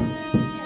Mata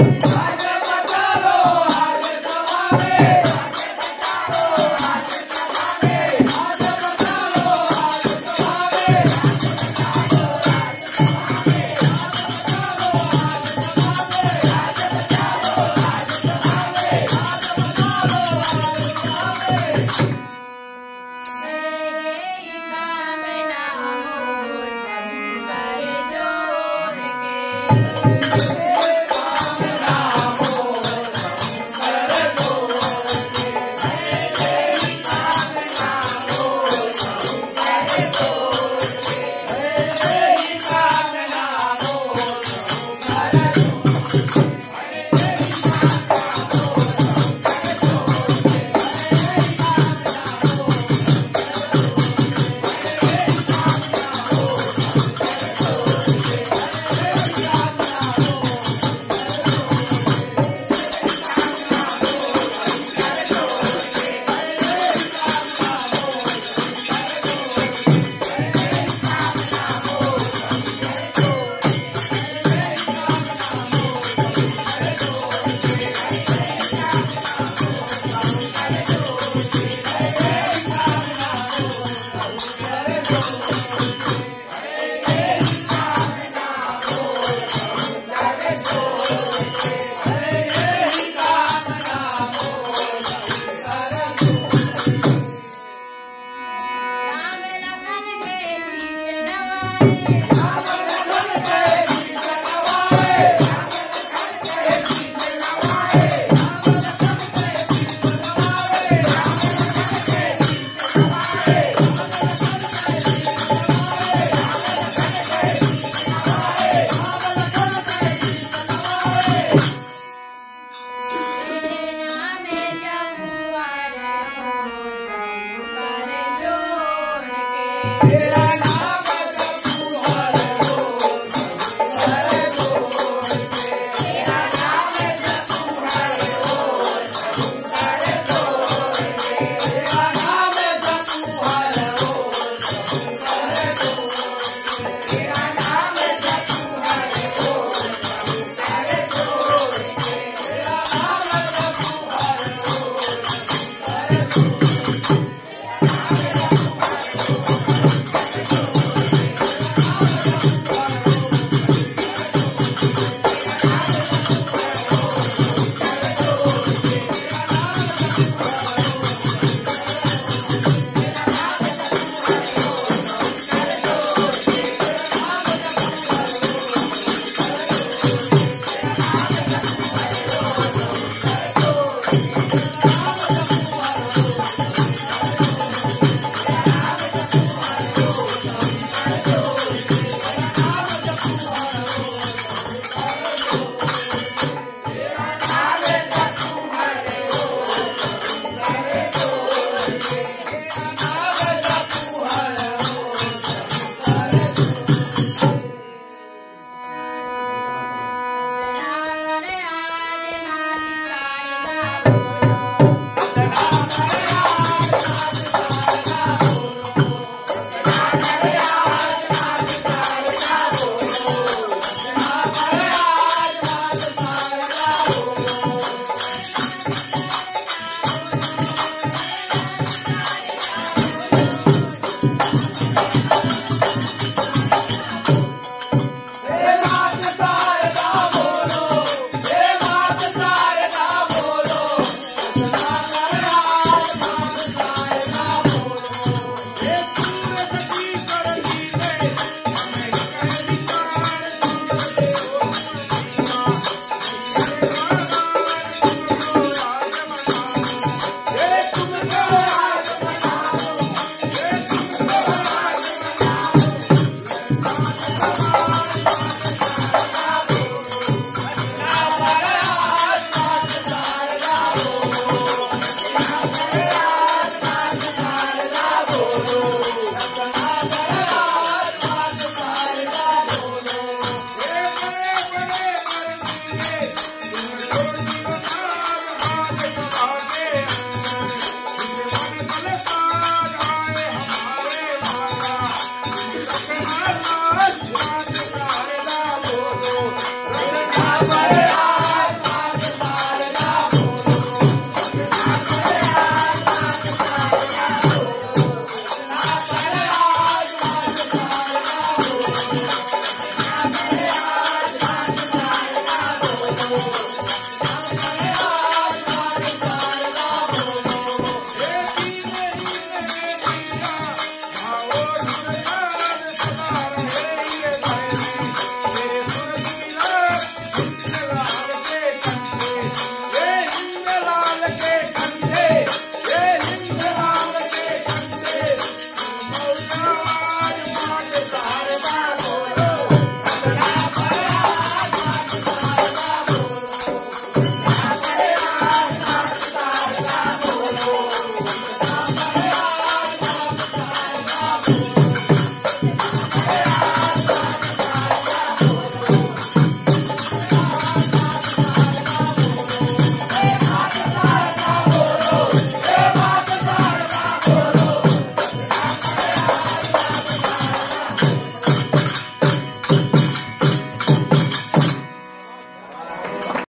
Thank. Sucesso!